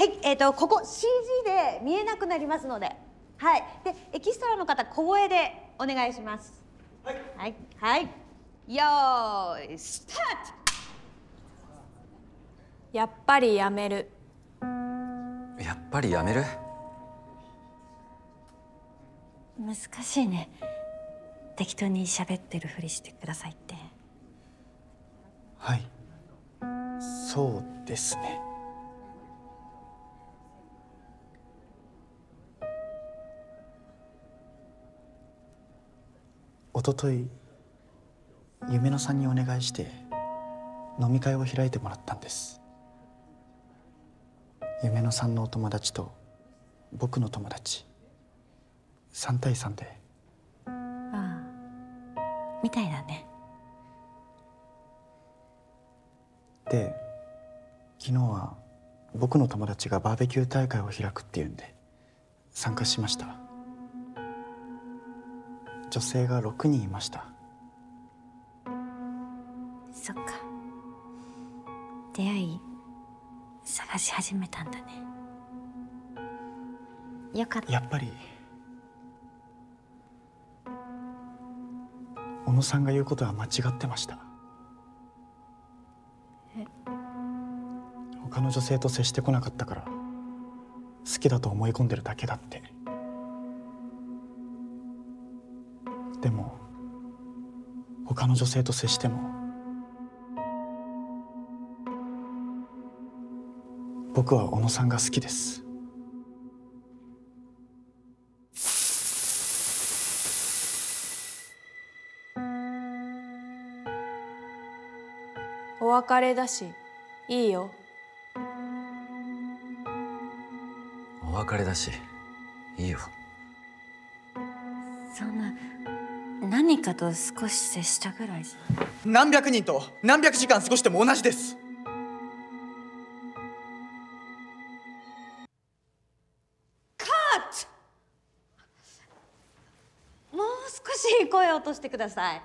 はいえーとここ CG で見えなくなりますので。はい。でエキストラの方小声でお願いします。はい。はい、はい、よーいスタート。やっぱりやめる。やっぱりやめる？難しいね。適当に喋ってるふりしてくださいって。はい。そうですねおととい夢野さんにお願いして飲み会を開いてもらったんです。夢野さんのお友達と僕の友達。3対3で。ああみたいだね。で昨日は僕の友達がバーベキュー大会を開くっていうんで参加しました女性が6人いました。そっか。出会い探し始めたんだね。よかった。やっぱり小野さんが言うことは間違ってました。他の女性と接してこなかったから好きだと思い込んでるだけだって他の女性と接しても僕は小野さんが好きです。お別れだしいいよ。お別れだしいいよ。そんな何かと少し接したぐらいじゃ。何百人と何百時間過ごしても同じです。カットもう少し声を落としてください。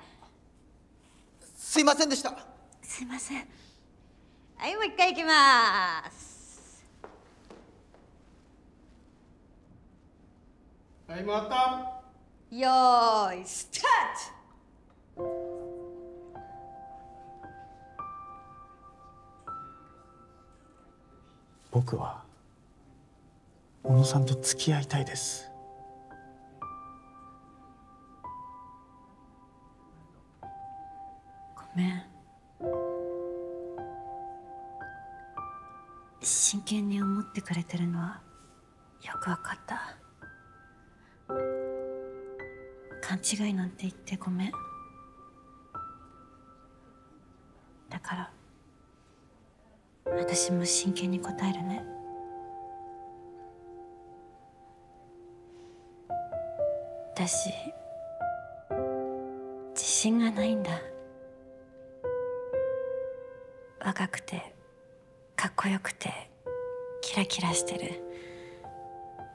すいませんでした。すいません。はいもう一回いきます。はい回ったよーいスター僕は小野さんと付き合いたいです。ごめん。真剣に思ってくれてるのはよくわかった勘違いなんて言ってごめん。だから私も真剣に答えるね。私自信がないんだ。若くてかっこよくてキラキラしてる。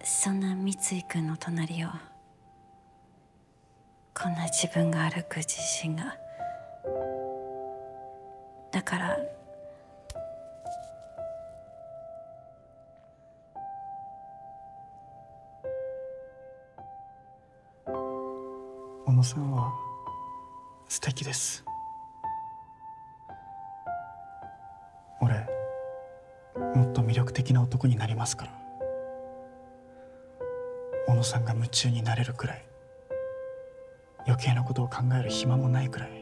そんな三井君の隣を。こんな自分が歩く自信が。だから小野さんは素敵です。俺もっと魅力的な男になりますから。小野さんが夢中になれるくらい。余計なことを考える暇もないくらい。